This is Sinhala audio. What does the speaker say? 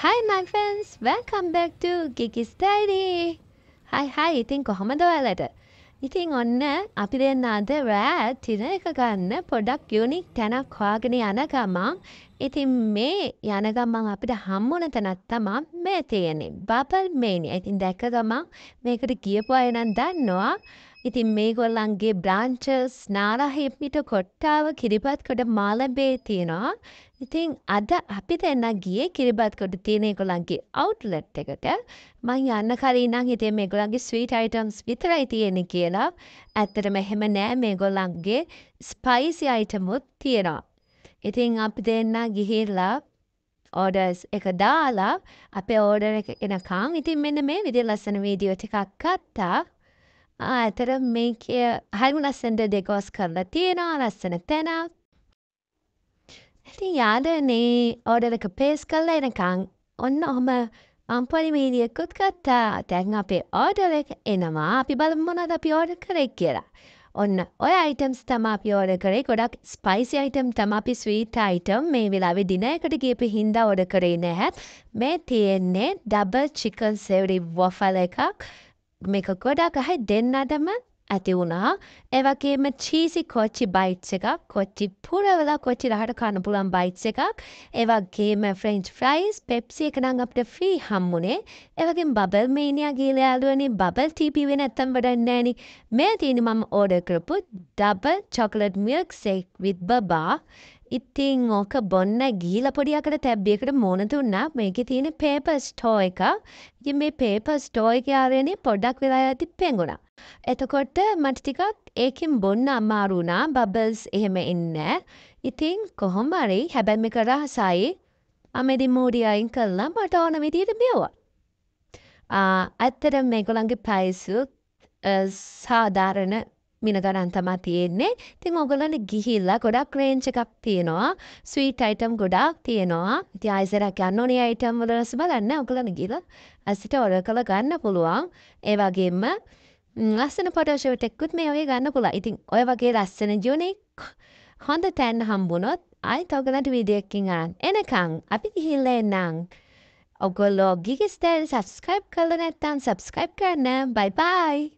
Hi my friends, welcome back to Gigi's Diary. Hi hi ඉතින් කොහොමද ඔයාලට? ඉතින් ඔන්න අපි දෙන්න අද රෑ තින එක ගන්න පොඩක් යුනික් තැනක් හොයාගෙන යන ගමන් ඉතින් මේ යන ගමන් අපිට හම්බුන තැනක් තමා මේ තියෙන්නේ. බබල් මේනි. ඉතින් දැක්ක ගමන් මේකට ගියපු අය නම් දන්නවා ඉතින් මේගොල්ලන්ගේ බ්‍රාන්චස් නාරාහිපිට කොට්ටාව කිරිබත්කොට මාලබේ තියෙනවා. ඉතින් අද අපි දෙන්න ගියේ කිරිබත්කොට තියෙන ඒගොල්ලන්ගේ අවුට්ලට් එකට. මං යන්න කලින් නම් හිතේ මේගොල්ලන්ගේ ස්වීට් අයිටම්ස් විතරයි තියෙන්නේ කියලා. ඇත්තටම එහෙම නෑ මේගොල්ලන්ගේ ස්පයිසි අයිටමුත් තියෙනවා. ඉතින් අපි දෙන්න ගිහිල්ලා ඕඩර්ස් එක දාලා අපේ ඕඩර් එක එනකන් ඉතින් මෙන්න මේ විදිහට ලස්සන වීඩියෝ ටිකක් ගත්තා. ඇතර මේක හරිම ලස්සනට ඩෙකෝස් කරලා තියෙනවා ලස්සන තැනක්. ඉතින් යාළුවනේ ඕඩර් එක ප්ලේස් කරලා එනකන් ඔන්න ඔහම මම පොඩි වීඩියෝකුත් ගත්තා. දැන් අපේ ඕඩර් එක එනවා. අපි බලමු මොනවද අපි ඕඩර් කරේ කියලා. ඔන්න ඔය අයිටම්ස් තමයි අපි ඕඩර් කරේ. ගොඩක් ස්පයිසි අයිටම් තමයි අපි ස්වීට් අයිටම් මේ වෙලාවේ ඩිනර් එකට ගියපු හින්දා ඕඩර් කරේ නැහැ. මේ තියෙන්නේ ඩබල් චිකන් සෙවරි වොෆල් එකක්. මේක ගොඩක් අය දෙන්නටම ඇති වුණා. ඒ වගේම චීසි කොච්චි බයිට්ස් එකක්, කොච්චි පුරවලා කොච්චි රහට කන්න පුළුවන් බයිට්ස් එකක්. ඒ වගේම ෆ්‍රෙන්ච් ෆ්‍රයිස්, පෙප්සි එක නම් අපිට ෆ්‍රී හම්බුනේ. ඒ වගේම බබල් මේනියා ගිහලා යාළුවනේ බබල් ටී පීුවේ නැත්තම් වැඩක් නැහනේ. මේ තියෙන්නේ මම ඕඩර් කරපු double chocolate milk shake with බබා. ඉතින් ඕක බොන්න ගිහිලා පොඩි අකට තැබ්බියකට මුණ දුන්නා. මේකේ තියෙන පේපර් ස්ටෝ එක. ඉතින් මේ පේපර් ස්ටෝ එකේ ආරෙනේ පොඩ්ඩක් වෙලා යද්දි පෙඟුණා. එතකොට මට ටිකක් ඒකෙන් බොන්න අමාරු වුණා. බබල්ස් එහෙම එන්නේ ඉතින් කොහොම හරි හැබැයි මේක රහසයි. මම ඉතින් මූඩි අයින් කළා මට ඕන විදිහට බිව්වා. ආ ඇත්තටම මේගොල්ලන්ගේ ප්‍රයිස් සාධාරණ මින ගණන් තමා තියෙන්නේ. ඉතින් ඔයගොල්ලන්ට ගිහිල්ලා ගොඩක් රේන්ජ් එකක් තියෙනවා. ස්වීට් අයිටම් ගොඩාක් තියෙනවා. ඉතින් ආයෙසරක් යන්න ඕනේ අයිටම් වල රස බලන්න ඔයගොල්ලන්ට ගිහලා ඇසිට ඕඩර් කරලා ගන්න පුළුවන්. ඒ වගේම ලස්සන ෆොටෝ ෂූට් එකකුත් මේ වගේ ගන්න පුළුවන්. ඉතින් ඔය වගේ ලස්සන යුනික් හොඳ තැන් හම්බුනොත් ආයෙත් ඔයගොල්ලන්ට වීඩියෝ එකකින් අරන් එනකන් අපි ගිහිල්ලා එන්නම්. ඔගොල්ලෝ ගිගිස්ටයිල් සබස්ක්‍රයිබ් කරලා නැත්නම් සබස්ක්‍රයිබ් කරන්න. බයි බයි.